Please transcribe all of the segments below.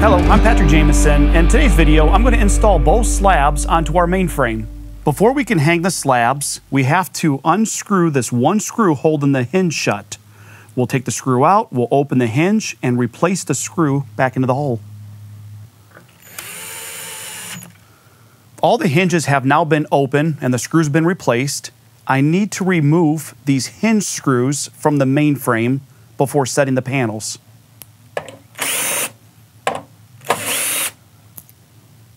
Hello, I'm Patrick Jameson, and in today's video I'm going to install both slabs onto our mainframe. Before we can hang the slabs, we have to unscrew this one screw holding the hinge shut. We'll take the screw out, we'll open the hinge, and replace the screw back into the hole. All the hinges have now been open and the screws been replaced. I need to remove these hinge screws from the mainframe before setting the panels.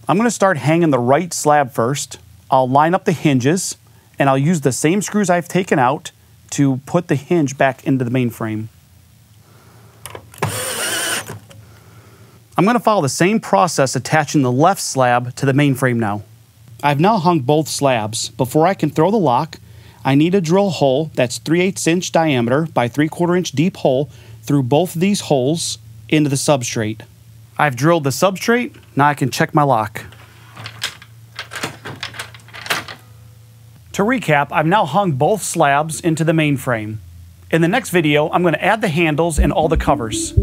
I'm going to start hanging the right slab first. I'll line up the hinges and I'll use the same screws I've taken out to put the hinge back into the mainframe. I'm going to follow the same process attaching the left slab to the mainframe now. I've now hung both slabs. Before I can throw the lock, I need to drill a hole that's 3 8 inch diameter by 3 4 inch deep hole through both of these holes into the substrate. I've drilled the substrate, now I can check my lock. To recap, I've now hung both slabs into the mainframe. In the next video, I'm going to add the handles and all the covers.